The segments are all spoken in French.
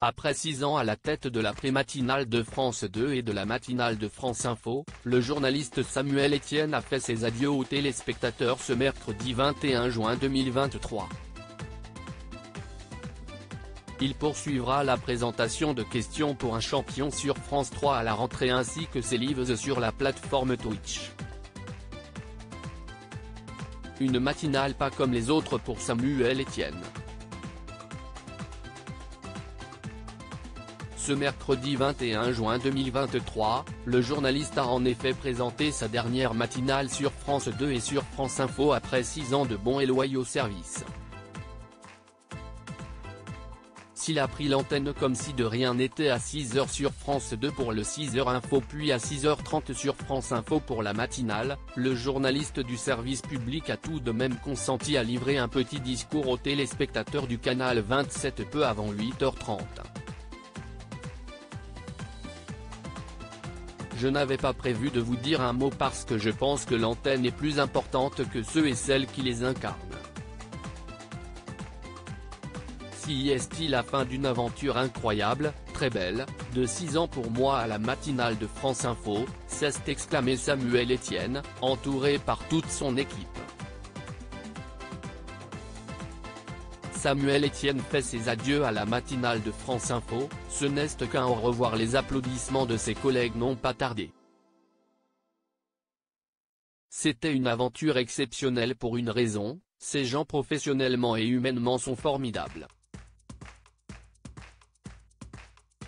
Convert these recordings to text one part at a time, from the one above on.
Après six ans à la tête de la pré-matinale de France 2 et de la matinale de France Info, le journaliste Samuel Etienne a fait ses adieux aux téléspectateurs ce mercredi 21 juin 2023. Il poursuivra la présentation de questions pour un champion sur France 3 à la rentrée ainsi que ses lives sur la plateforme Twitch. Une matinale pas comme les autres pour Samuel Etienne. Ce mercredi 21 juin 2023, le journaliste a en effet présenté sa dernière matinale sur France 2 et sur France Info après 6 ans de bons et loyaux services. S'il a pris l'antenne comme si de rien n'était à 6h sur France 2 pour le 6h Info puis à 6h30 sur France Info pour la matinale, le journaliste du service public a tout de même consenti à livrer un petit discours aux téléspectateurs du canal 27 peu avant 8h30. Je n'avais pas prévu de vous dire un mot parce que je pense que l'antenne est plus importante que ceux et celles qui les incarnent. Si est-il la fin d'une aventure incroyable, très belle, de 6 ans pour moi à la matinale de France Info, s'est exclamé Samuel Etienne, entouré par toute son équipe. Samuel Etienne fait ses adieux à la matinale de France Info, ce n'est qu'un au revoir les applaudissements de ses collègues n'ont pas tardé. C'était une aventure exceptionnelle pour une raison, ces gens professionnellement et humainement sont formidables.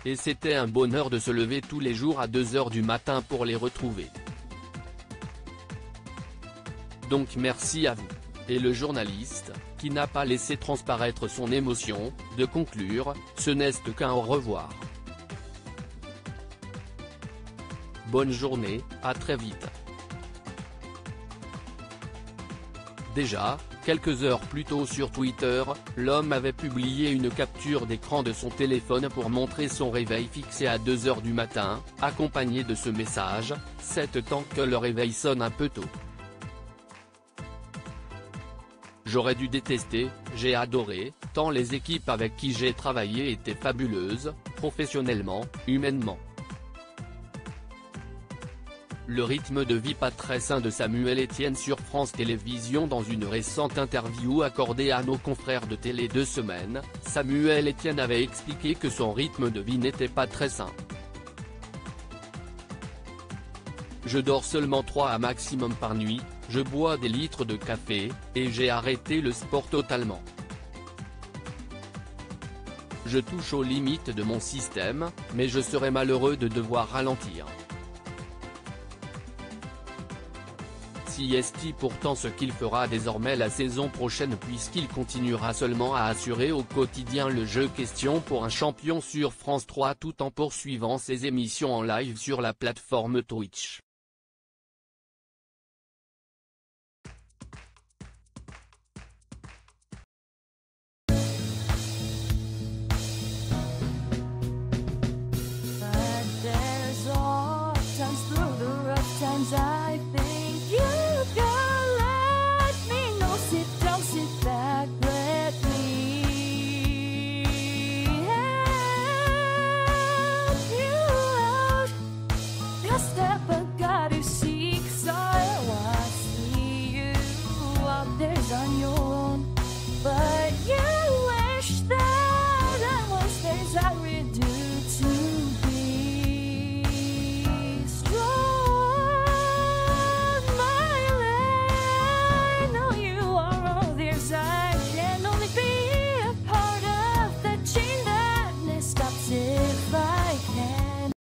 Et c'était un bonheur de se lever tous les jours à 2h du matin pour les retrouver. Donc merci à vous. Et le journaliste, qui n'a pas laissé transparaître son émotion, de conclure, ce n'est qu'un au revoir. Bonne journée, à très vite. Déjà, quelques heures plus tôt sur Twitter, l'homme avait publié une capture d'écran de son téléphone pour montrer son réveil fixé à 2h du matin, accompagné de ce message, « C'est temps que le réveil sonne un peu tôt ». J'aurais dû détester, j'ai adoré, tant les équipes avec qui j'ai travaillé étaient fabuleuses, professionnellement, humainement. Le rythme de vie pas très sain de Samuel Etienne sur France Télévisions dans une récente interview accordée à nos confrères de télé deux semaines, Samuel Etienne avait expliqué que son rythme de vie n'était pas très sain. Je dors seulement 3 à maximum par nuit, je bois des litres de café, et j'ai arrêté le sport totalement. Je touche aux limites de mon système, mais je serais malheureux de devoir ralentir. Si est pourtant ce qu'il fera désormais la saison prochaine puisqu'il continuera seulement à assurer au quotidien le jeu question pour un champion sur France 3 tout en poursuivant ses émissions en live sur la plateforme Twitch.